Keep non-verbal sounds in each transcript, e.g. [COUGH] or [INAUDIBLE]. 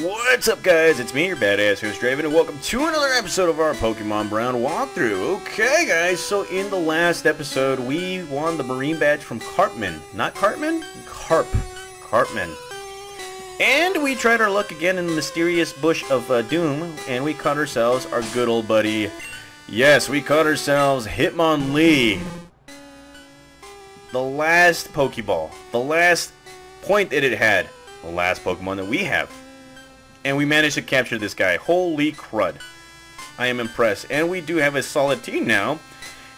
What's up guys, it's me, your badass host Draven, and welcome to another episode of our Pokemon Brown walkthrough. Okay guys, so in the last episode, we won the Marine Badge from Cartman. Not Cartman? Carp. Cartman. And we tried our luck again in the mysterious bush of uh, Doom, and we caught ourselves our good old buddy. Yes, we caught ourselves Hitmonlee. The last Pokeball. The last point that it had. The last Pokemon that we have. And we managed to capture this guy. Holy crud. I am impressed. And we do have a solid team now.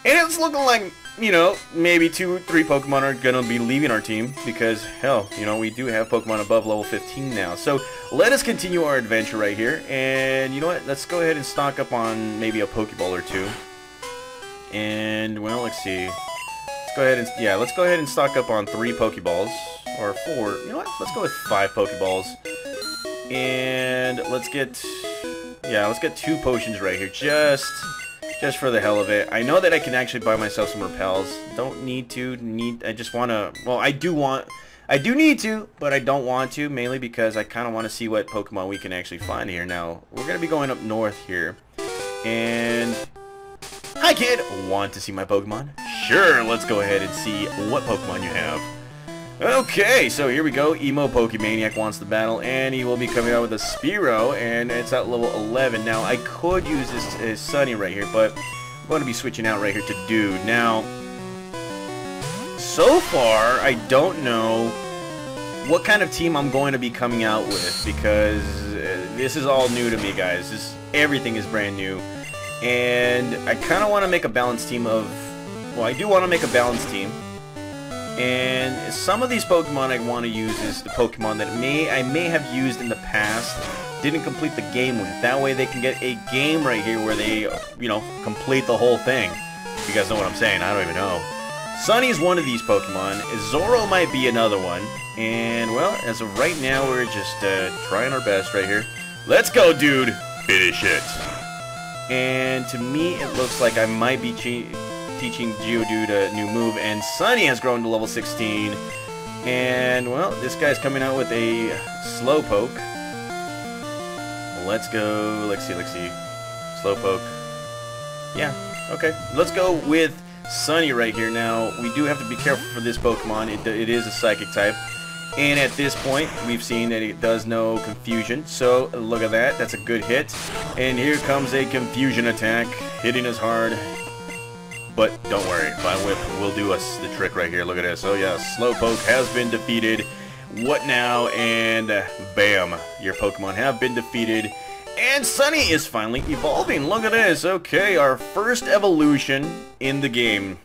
And it's looking like, you know, maybe two, three Pokemon are going to be leaving our team. Because, hell, you know, we do have Pokemon above level 15 now. So, let us continue our adventure right here. And, you know what? Let's go ahead and stock up on maybe a Pokeball or two. And, well, let's see. Let's go ahead and, yeah, let's go ahead and stock up on three Pokeballs. Or four. You know what? Let's go with five Pokeballs. And let's get, yeah, let's get two potions right here. Just, just for the hell of it. I know that I can actually buy myself some repels. Don't need to, need, I just want to, well, I do want, I do need to, but I don't want to, mainly because I kind of want to see what Pokemon we can actually find here. Now, we're going to be going up north here. And, hi kid, want to see my Pokemon? Sure, let's go ahead and see what Pokemon you have. Okay, so here we go. Emo Pokemaniac wants the battle, and he will be coming out with a Spearow, and it's at level 11. Now, I could use this as Sunny right here, but I'm going to be switching out right here to Dude. Now, so far, I don't know what kind of team I'm going to be coming out with, because uh, this is all new to me, guys. This Everything is brand new, and I kind of want to make a balanced team of... Well, I do want to make a balanced team, and some of these Pokemon I want to use is the Pokemon that may I may have used in the past, didn't complete the game with. That way they can get a game right here where they, you know, complete the whole thing. You guys know what I'm saying? I don't even know. Sunny's one of these Pokemon. Zoro might be another one. And, well, as of right now, we're just uh, trying our best right here. Let's go, dude! Finish it! And to me, it looks like I might be teaching Geodude a new move, and Sunny has grown to level 16. And, well, this guy's coming out with a Slowpoke. Let's go, let's see, let's see. Slowpoke. Yeah, okay. Let's go with Sunny right here. Now, we do have to be careful for this Pokemon. It, it is a Psychic type. And at this point, we've seen that it does no confusion. So, look at that. That's a good hit. And here comes a confusion attack, hitting us hard. But don't worry, Vine Whip will do us the trick right here. Look at this. Oh yeah, Slowpoke has been defeated. What now? And uh, bam, your Pokemon have been defeated. And Sunny is finally evolving. Look at this. Okay, our first evolution in the game.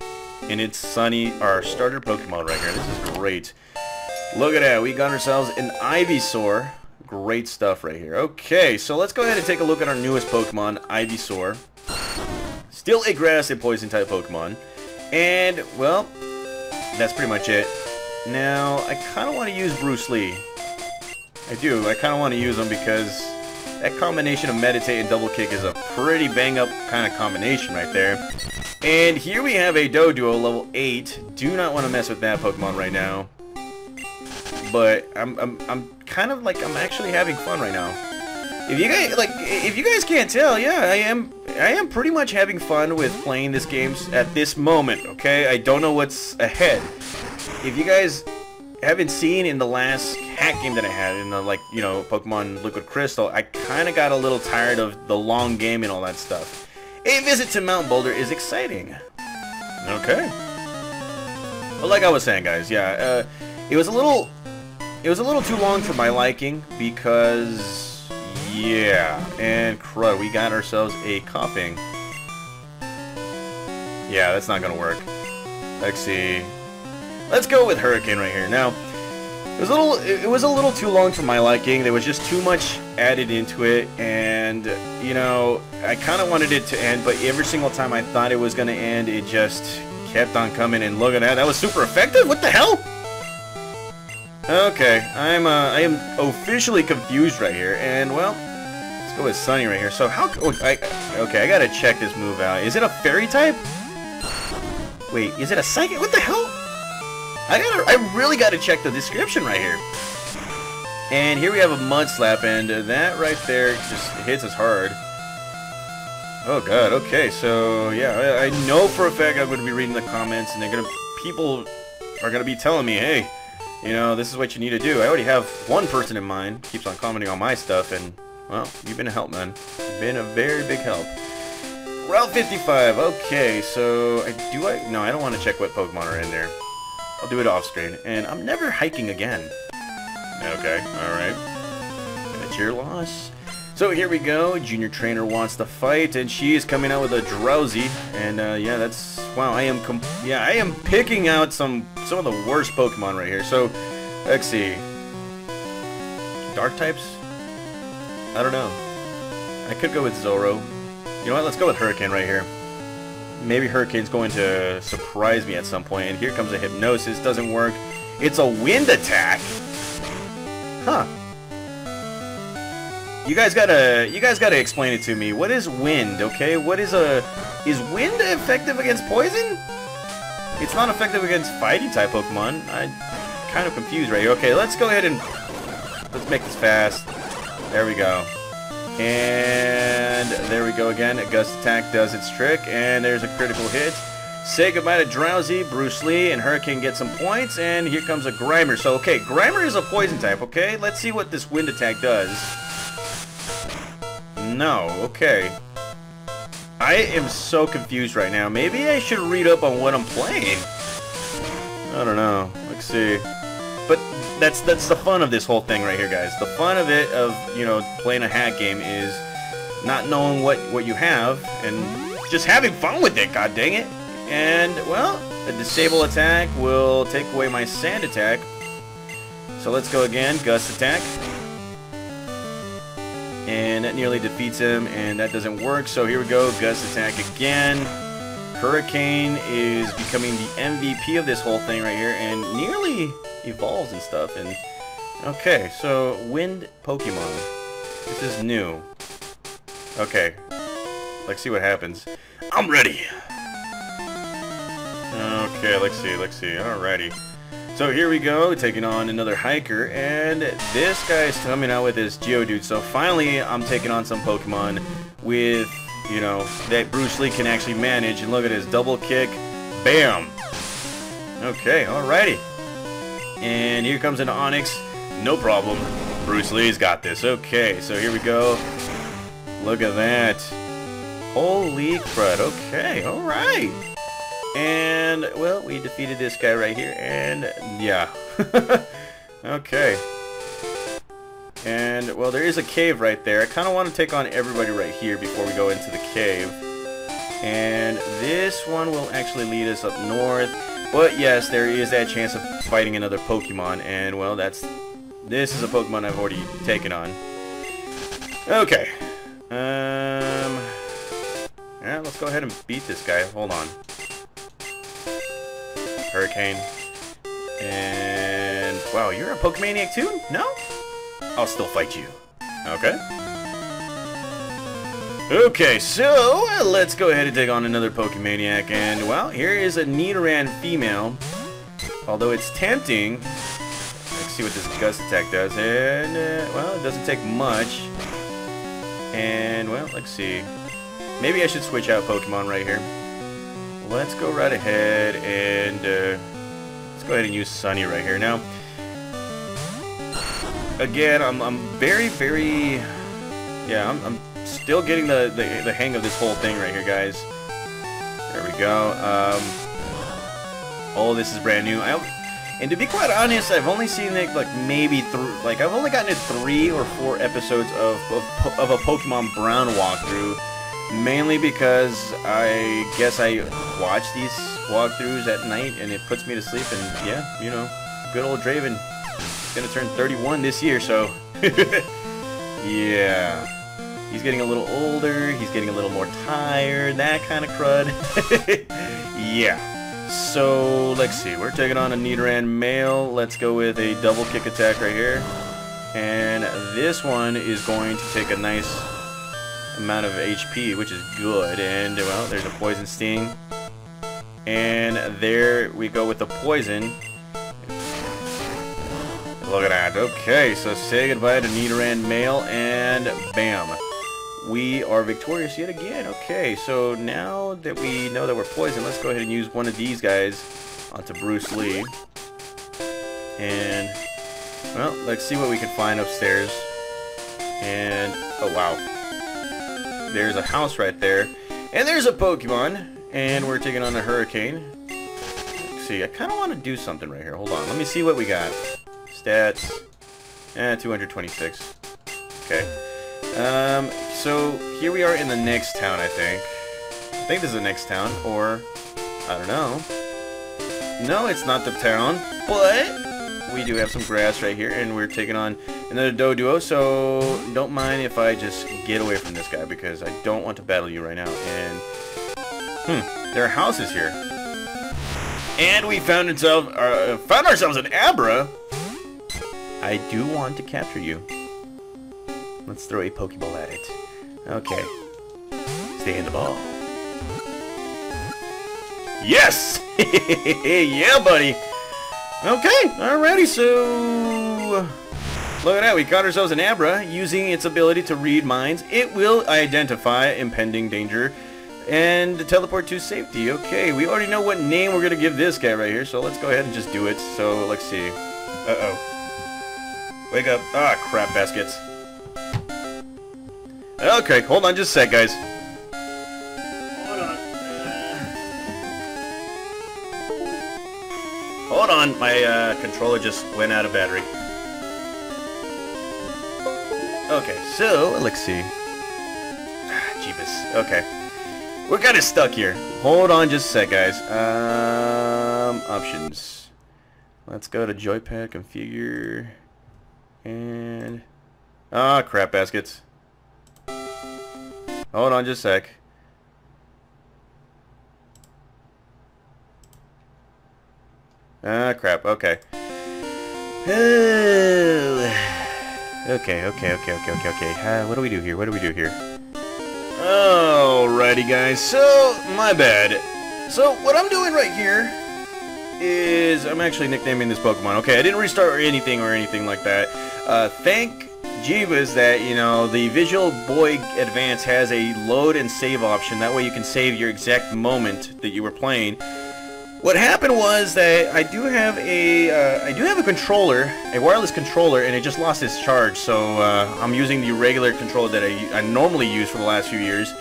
And it's Sunny, our starter Pokemon right here. This is great. Look at that. We got ourselves an Ivysaur. Great stuff right here. Okay, so let's go ahead and take a look at our newest Pokemon, Ivysaur. Still a grass and poison type Pokemon. And, well, that's pretty much it. Now, I kind of want to use Bruce Lee. I do. I kind of want to use him because that combination of Meditate and Double Kick is a pretty bang-up kind of combination right there. And here we have a Doduo, level 8. Do not want to mess with that Pokemon right now. But I'm, I'm, I'm kind of like, I'm actually having fun right now. If you guys, like, if you guys can't tell, yeah, I am I am pretty much having fun with playing this game at this moment, okay? I don't know what's ahead. If you guys haven't seen in the last hack game that I had, in the, like, you know, Pokemon Liquid Crystal, I kind of got a little tired of the long game and all that stuff. A visit to Mount Boulder is exciting. Okay. Well, like I was saying, guys, yeah, uh, it was a little, it was a little too long for my liking because yeah, and crud, we got ourselves a Koffing. Yeah, that's not gonna work. Let's see. Let's go with Hurricane right here. Now, it was a little it was a little too long for my liking. There was just too much added into it and you know, I kind of wanted it to end, but every single time I thought it was to end, it just kept on coming and look at that. That was super effective. What the hell? Okay, I'm uh, I am officially confused right here, and well, let's go with Sunny right here. So how? Oh, I, okay, I gotta check this move out. Is it a Fairy type? Wait, is it a Psychic? What the hell? I gotta, I really gotta check the description right here. And here we have a Mud Slap, and that right there just hits us hard. Oh god, okay, so yeah, I, I know for a fact I'm to be reading the comments, and they're to, people are to be telling me, hey, you know, this is what you need to do. I already have one person in mind, keeps on commenting on my stuff, and, well, you've been a help, man. You've been a very big help. Route 55, okay, so, I, do I, no, I don't want to check what Pokemon are in there. I'll do it off screen, and I'm never hiking again. Okay, alright. That's your loss. So here we go, Junior Trainer wants to fight, and she is coming out with a Drowzee, and uh, yeah, that's, wow, I am, yeah, I am picking out some, some of the worst Pokemon right here, so, let's see, Dark types? I don't know, I could go with Zoro, you know what, let's go with Hurricane right here, maybe Hurricane's going to surprise me at some point, and here comes a Hypnosis, doesn't work, it's a Wind Attack, huh, you guys gotta, you guys gotta explain it to me. What is wind, okay? What is a, is wind effective against poison? It's not effective against fighting type Pokemon. I'm kind of confused right here. Okay, let's go ahead and, let's make this fast. There we go. And there we go again. A Gust Attack does its trick, and there's a critical hit. Say goodbye to Drowzee, Bruce Lee, and Hurricane get some points, and here comes a Grimer. So, okay, Grimer is a poison type, okay? Let's see what this wind attack does. No, okay. I am so confused right now. Maybe I should read up on what I'm playing. I don't know. Let's see. But that's that's the fun of this whole thing right here, guys. The fun of it, of, you know, playing a hack game is not knowing what, what you have and just having fun with it, god dang it. And, well, a disable attack will take away my sand attack. So let's go again, gust attack and that nearly defeats him, and that doesn't work. So here we go, Gust attack again. Hurricane is becoming the MVP of this whole thing right here, and nearly evolves and stuff. And okay, so Wind Pokemon. This is new. Okay, let's see what happens. I'm ready. Okay, let's see, let's see. Alrighty. So here we go, taking on another hiker, and this guy is coming out with his Geodude. So finally, I'm taking on some Pokemon with, you know, that Bruce Lee can actually manage. And look at his double kick. Bam! Okay, alrighty. And here comes an Onix. No problem. Bruce Lee's got this. Okay, so here we go. Look at that. Holy crud. Okay, alright. And, well, we defeated this guy right here, and, yeah. [LAUGHS] okay. And, well, there is a cave right there. I kind of want to take on everybody right here before we go into the cave. And this one will actually lead us up north. But, yes, there is that chance of fighting another Pokemon, and, well, that's... This is a Pokemon I've already taken on. Okay. Um... Yeah, let's go ahead and beat this guy. Hold on. Hurricane. And, wow, you're a Pokemaniac too? No? I'll still fight you. Okay. Okay, so uh, let's go ahead and take on another Pokemaniac. And, well, here is a Nidoran female. Although it's tempting. Let's see what this Gust attack does. And, uh, well, it doesn't take much. And, well, let's see. Maybe I should switch out Pokemon right here let's go right ahead and uh, let's go ahead and use Sunny right here. Now, again, I'm, I'm very, very, yeah, I'm, I'm still getting the, the, the hang of this whole thing right here, guys. There we go. Um, oh, this is brand new. I, and to be quite honest, I've only seen it like maybe through, like I've only gotten to three or four episodes of, of, of a Pokemon Brown walkthrough mainly because I guess I watch these walkthroughs at night and it puts me to sleep and yeah, you know, good old Draven is gonna turn 31 this year, so [LAUGHS] yeah. He's getting a little older, he's getting a little more tired, that kind of crud. [LAUGHS] yeah. So, let's see, we're taking on a Nidoran male. Let's go with a double kick attack right here. And this one is going to take a nice amount of HP, which is good. And, well, there's a Poison Sting. And there we go with the Poison. Look at that. Okay, so say goodbye to Nidoran Male, and bam. We are victorious yet again. Okay, so now that we know that we're poisoned, let's go ahead and use one of these guys onto Bruce Lee. And, well, let's see what we can find upstairs. And, oh wow. There's a house right there. And there's a Pokemon. And we're taking on a Hurricane. Let's see, I kind of want to do something right here. Hold on, let me see what we got. Stats. Eh, 226. Okay. Um, so here we are in the next town, I think. I think this is the next town, or I don't know. No, it's not the town, but we do have some grass right here, and we're taking on another Doduo, so don't mind if I just get away from this guy, because I don't want to battle you right now, and... Hmm, there are houses here. And we found, ourselves, uh, found ourselves an Abra! I do want to capture you. Let's throw a Pokeball at it. Okay. Stay in the ball. Yes! [LAUGHS] yeah, buddy! Okay, alrighty, so... Look at that, we caught ourselves an Abra. Using its ability to read minds, it will identify impending danger and teleport to safety. Okay, we already know what name we're going to give this guy right here, so let's go ahead and just do it. So, let's see. Uh-oh. Wake up. Ah, crap baskets. Okay, hold on just a sec, guys. Hold on. Hold on, my uh, controller just went out of battery. Okay, so, let's see. Jeebus. Okay. We're kind of stuck here. Hold on just a sec, guys. Um, options. Let's go to joypad configure. And... Ah, oh, crap baskets. Hold on just a sec. Ah, crap. Okay. Okay, okay, okay, okay, okay, okay. Uh, what do we do here? What do we do here? Alrighty, guys. So, my bad. So, what I'm doing right here is I'm actually nicknaming this Pokemon. Okay, I didn't restart or anything or anything like that. Uh, thank Jeebus that, you know, the Visual Boy Advance has a load and save option. That way you can save your exact moment that you were playing. What happened was that I do have a uh, I do have a controller, a wireless controller, and it just lost its charge. So uh, I'm using the regular controller that I, I normally use for the last few years.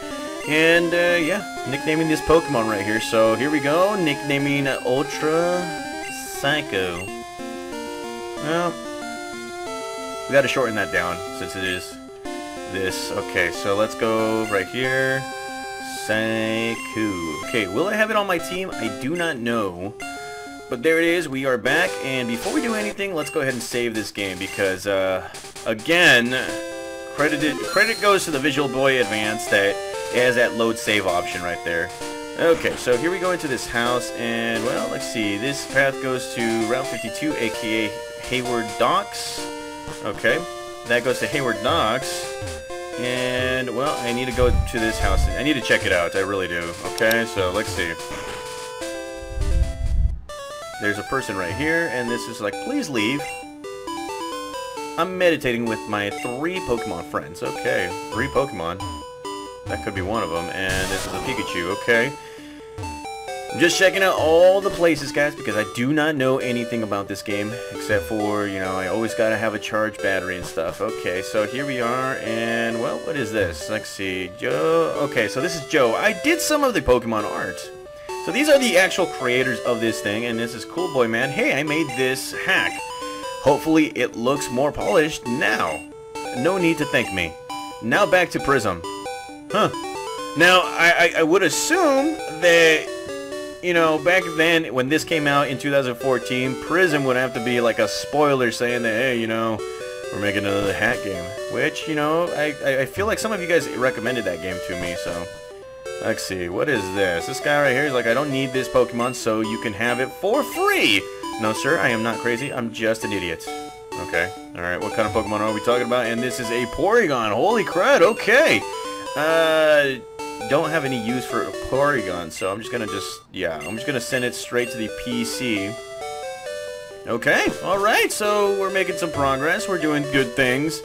And uh, yeah, nicknaming this Pokemon right here. So here we go, nicknaming Ultra Psycho. Well, we gotta shorten that down since it is this. Okay, so let's go right here. Psycho. Okay, will I have it on my team? I do not know. But there it is, we are back, and before we do anything, let's go ahead and save this game, because, uh, again, credited, credit goes to the Visual Boy Advance that has that load save option right there. Okay, so here we go into this house, and, well, let's see. This path goes to Route 52, aka Hayward Docks. Okay, that goes to Hayward Docks. And, well, I need to go to this house. I need to check it out. I really do. Okay, so let's see. There's a person right here, and this is like, please leave. I'm meditating with my three Pokemon friends. Okay, three Pokemon. That could be one of them. And this is a Pikachu, okay. I'm just checking out all the places, guys, because I do not know anything about this game, except for, you know, I always gotta have a charged battery and stuff. Okay, so here we are, and, well, what is this? Let's see, Joe, okay, so this is Joe. I did some of the Pokemon art. So these are the actual creators of this thing, and this is Koolboyman. Hey, I made this hack. Hopefully it looks more polished now. No need to thank me. Now back to Prism. Huh. Now, I, I, I would assume that, you know, back then, when this came out in 2014, Prism would have to be like a spoiler saying that, hey, you know, we're making another hack game. Which, you know, I, I feel like some of you guys recommended that game to me, so... Let's see, what is this? This guy right here is like, I don't need this Pokemon, so you can have it for free! No, sir, I am not crazy. I'm just an idiot. Okay, alright, what kind of Pokemon are we talking about? And this is a Porygon. Holy crud, okay! Uh, don't have any use for a Porygon, so I'm just gonna just, yeah, I'm just gonna send it straight to the PC. Okay, alright, so we're making some progress. We're doing good things.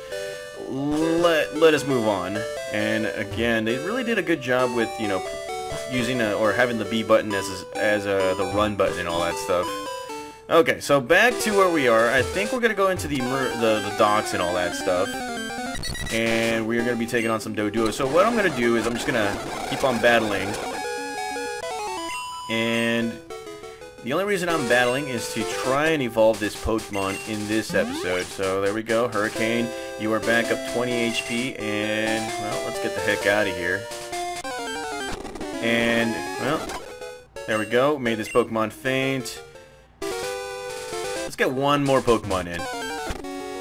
Let, let us move on. And again, they really did a good job with, you know, using a, or having the B button as, as a, the run button and all that stuff. Okay, so back to where we are. I think we're to go into the, the, the docks and all that stuff. And we're going to be taking on some Doduo. So what I'm going to do is I'm just going to keep on battling. And the only reason I'm battling is to try and evolve this Pokemon in this episode. So there we go, Hurricane. You are back up 20 HP, and, well, let's get the heck out of here. And, well, there we go. Made this Pokemon faint. Let's get one more Pokemon in.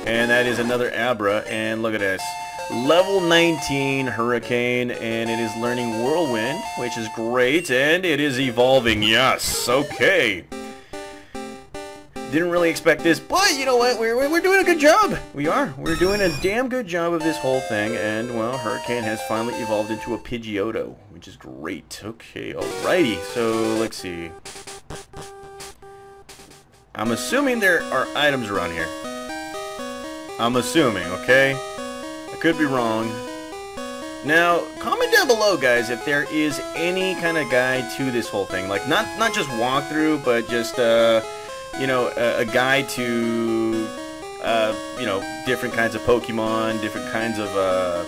And that is another Abra, and look at this. Level 19 Hurricane, and it is learning Whirlwind, which is great, and it is evolving, yes, okay. Didn't really expect this, but you know what, we're, we're doing a good job. We are. We're doing a damn good job of this whole thing, and, well, Hurricane has finally evolved into a Pidgeotto, which is great. Okay, alrighty, so let's see. I'm assuming there are items around here. I'm assuming, okay? I could be wrong. Now, comment down below, guys, if there is any kind of guide to this whole thing. Like, not not just walkthrough, but just, uh, you know, a, a guide to, uh, you know, different kinds of Pokemon, different kinds of, uh,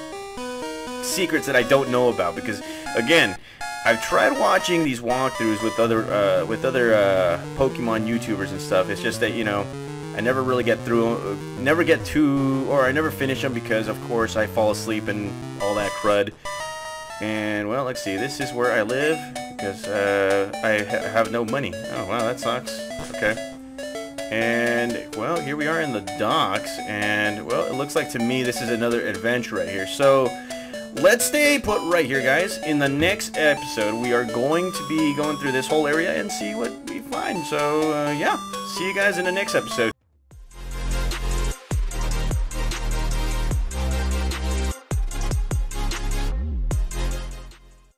secrets that I don't know about. Because, again, I've tried watching these walkthroughs with other, uh, with other, uh, Pokemon YouTubers and stuff. It's just that, you know, I never really get through, never get to, or I never finish them because, of course, I fall asleep and all that crud. And, well, let's see, this is where I live because uh, I ha have no money. Oh, wow, that sucks. Okay. And, well, here we are in the docks, and, well, it looks like to me this is another adventure right here. So, let's stay put right here, guys. In the next episode, we are going to be going through this whole area and see what we find. So, uh, yeah, see you guys in the next episode.